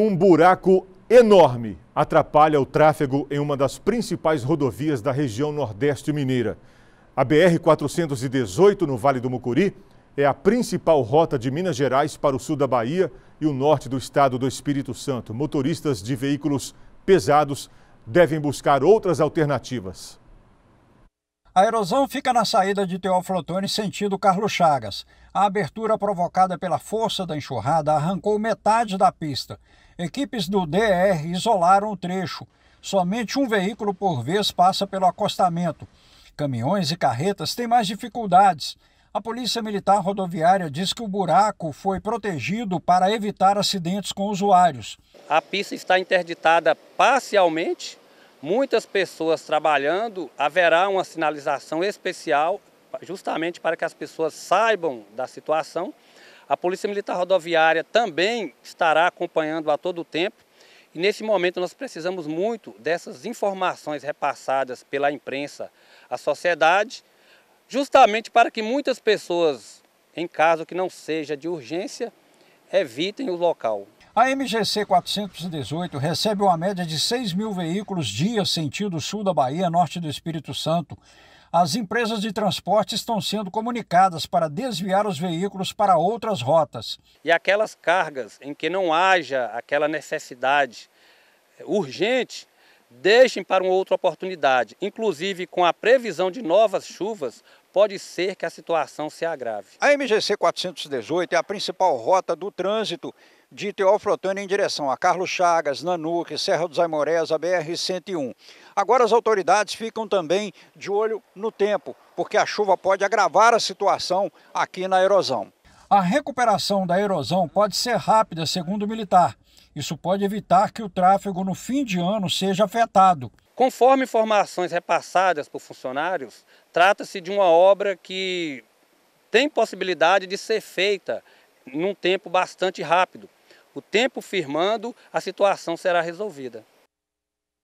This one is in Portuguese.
Um buraco enorme atrapalha o tráfego em uma das principais rodovias da região Nordeste Mineira. A BR-418, no Vale do Mucuri, é a principal rota de Minas Gerais para o sul da Bahia e o norte do estado do Espírito Santo. Motoristas de veículos pesados devem buscar outras alternativas. A erosão fica na saída de Teófilo Otoni, sentido Carlos Chagas. A abertura provocada pela força da enxurrada arrancou metade da pista. Equipes do DR isolaram o trecho. Somente um veículo por vez passa pelo acostamento. Caminhões e carretas têm mais dificuldades. A Polícia Militar Rodoviária diz que o buraco foi protegido para evitar acidentes com usuários. A pista está interditada parcialmente muitas pessoas trabalhando, haverá uma sinalização especial justamente para que as pessoas saibam da situação. A Polícia Militar Rodoviária também estará acompanhando a todo o tempo e nesse momento nós precisamos muito dessas informações repassadas pela imprensa à sociedade, justamente para que muitas pessoas, em caso que não seja de urgência, evitem o local. A MGC 418 recebe uma média de 6 mil veículos dia sentido sul da Bahia, norte do Espírito Santo. As empresas de transporte estão sendo comunicadas para desviar os veículos para outras rotas. E aquelas cargas em que não haja aquela necessidade urgente, deixem para uma outra oportunidade. Inclusive, com a previsão de novas chuvas, pode ser que a situação se agrave. A MGC 418 é a principal rota do trânsito de Teófilo Otoni em direção a Carlos Chagas, Nanuque, Serra dos Aimorés, a BR-101. Agora as autoridades ficam também de olho no tempo, porque a chuva pode agravar a situação aqui na erosão. A recuperação da erosão pode ser rápida, segundo o militar. Isso pode evitar que o tráfego no fim de ano seja afetado. Conforme informações repassadas por funcionários, trata-se de uma obra que tem possibilidade de ser feita num tempo bastante rápido. O tempo firmando, a situação será resolvida.